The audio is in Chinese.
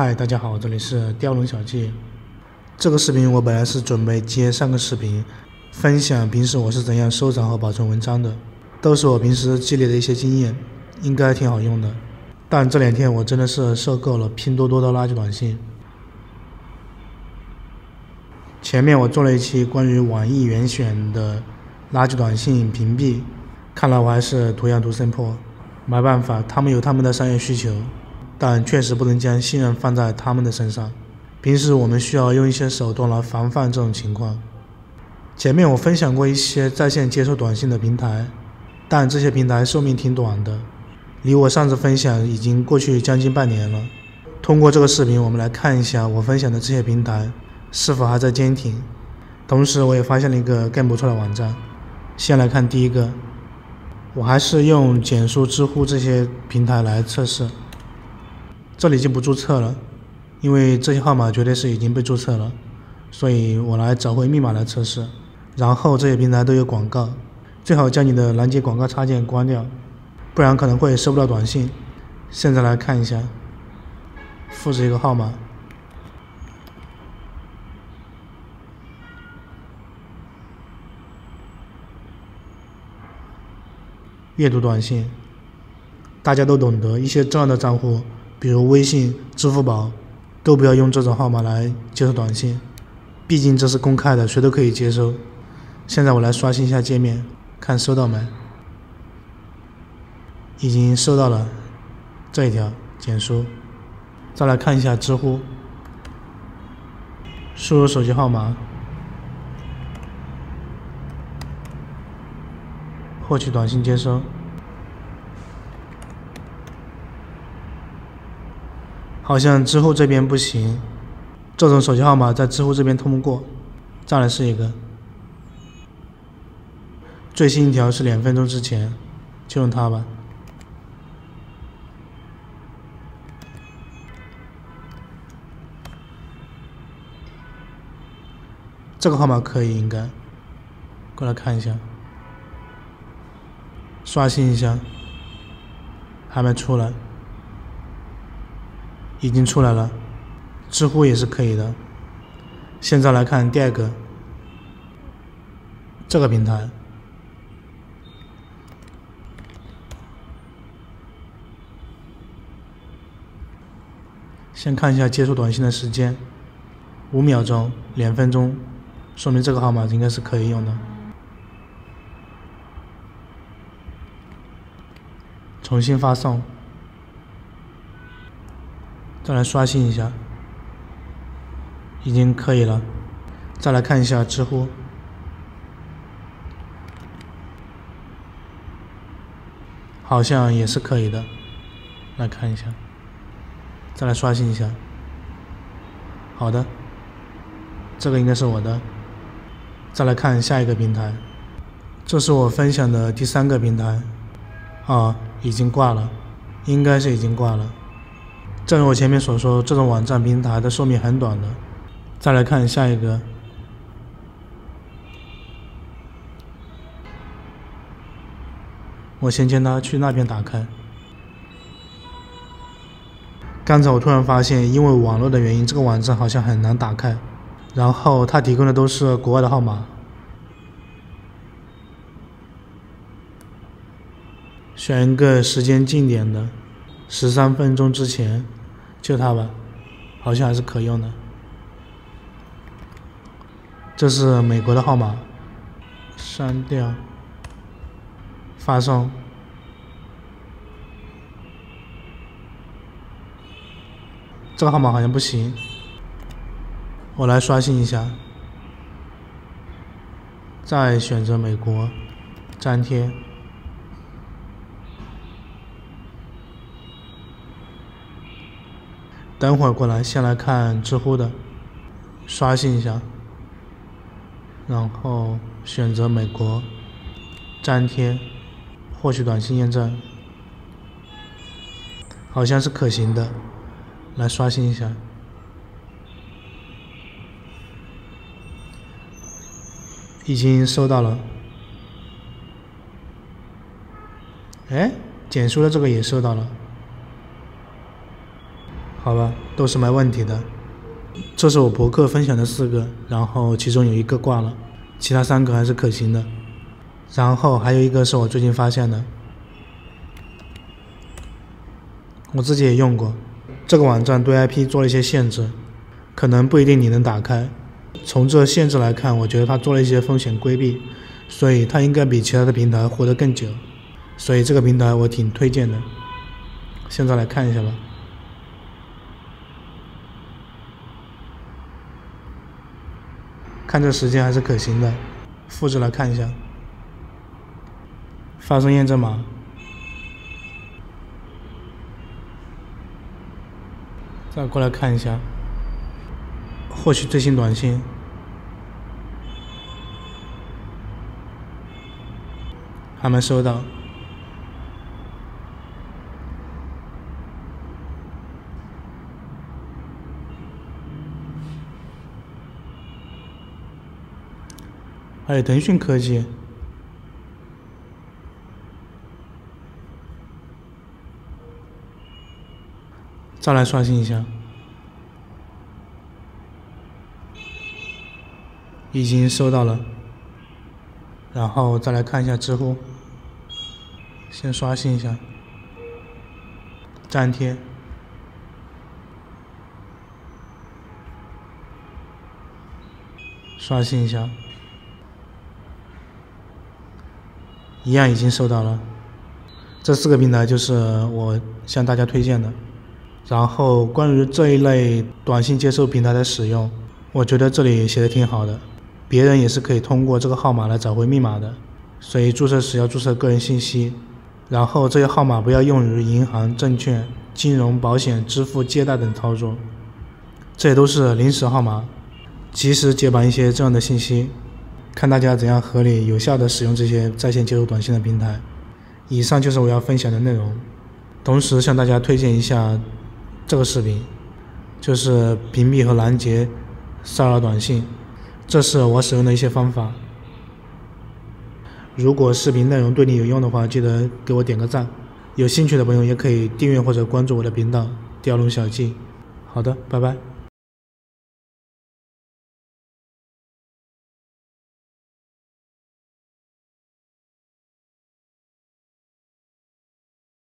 嗨，大家好，这里是雕龙小记。这个视频我本来是准备接上个视频，分享平时我是怎样收藏和保存文章的，都是我平时积累的一些经验，应该挺好用的。但这两天我真的是受够了拼多多的垃圾短信。前面我做了一期关于网易严选的垃圾短信屏蔽，看来我还是图样图森破，没办法，他们有他们的商业需求。但确实不能将信任放在他们的身上。平时我们需要用一些手段来防范这种情况。前面我分享过一些在线接收短信的平台，但这些平台寿命挺短的，离我上次分享已经过去将近半年了。通过这个视频，我们来看一下我分享的这些平台是否还在坚挺。同时，我也发现了一个更不错的网站。先来看第一个，我还是用简书、知乎这些平台来测试。这里就不注册了，因为这些号码绝对是已经被注册了，所以我来找回密码来测试。然后这些平台都有广告，最好将你的拦截广告插件关掉，不然可能会收不到短信。现在来看一下，复制一个号码，阅读短信，大家都懂得一些重要的账户。比如微信、支付宝，都不要用这种号码来接收短信，毕竟这是公开的，谁都可以接收。现在我来刷新一下界面，看收到没？已经收到了这一条简书。再来看一下知乎，输入手机号码，获取短信接收。好像知乎这边不行，这种手机号码在知乎这边通不过。再来试一个，最新一条是两分钟之前，就用它吧。这个号码可以，应该过来看一下，刷新一下，还没出来。已经出来了，知乎也是可以的。现在来看第二个，这个平台，先看一下接收短信的时间，五秒钟、两分钟，说明这个号码应该是可以用的。重新发送。再来刷新一下，已经可以了。再来看一下知乎，好像也是可以的。来看一下，再来刷新一下。好的，这个应该是我的。再来看下一个平台，这是我分享的第三个平台。啊，已经挂了，应该是已经挂了。正如我前面所说，这种网站平台的寿命很短的。再来看下一个，我先将它去那边打开。刚才我突然发现，因为网络的原因，这个网站好像很难打开。然后它提供的都是国外的号码，选一个时间近点的，十三分钟之前。就它吧，好像还是可用的。这是美国的号码，删掉，发送。这个号码好像不行，我来刷新一下，再选择美国，粘贴。等会儿过来，先来看知乎的，刷新一下，然后选择美国，粘贴，获取短信验证，好像是可行的，来刷新一下，已经收到了，哎，简书的这个也收到了。好吧，都是没问题的。这是我博客分享的四个，然后其中有一个挂了，其他三个还是可行的。然后还有一个是我最近发现的，我自己也用过，这个网站对 IP 做了一些限制，可能不一定你能打开。从这限制来看，我觉得它做了一些风险规避，所以它应该比其他的平台活得更久。所以这个平台我挺推荐的。现在来看一下吧，看这时间还是可行的，复制来看一下。发送验证码，再过来看一下，获取最新短信，还没收到，还有腾讯科技。再来刷新一下，已经收到了。然后再来看一下知乎，先刷新一下，粘贴，刷新一下，一样已经收到了。这四个平台就是我向大家推荐的。然后关于这一类短信接收平台的使用，我觉得这里写的挺好的，别人也是可以通过这个号码来找回密码的，所以注册时要注册个人信息，然后这些号码不要用于银行、证券、金融、保险、支付、借贷等操作，这也都是临时号码，及时解绑一些这样的信息，看大家怎样合理有效的使用这些在线接收短信的平台。以上就是我要分享的内容，同时向大家推荐一下。这个视频就是屏蔽和拦截骚扰短信，这是我使用的一些方法。如果视频内容对你有用的话，记得给我点个赞。有兴趣的朋友也可以订阅或者关注我的频道“雕龙小记”。好的，拜拜。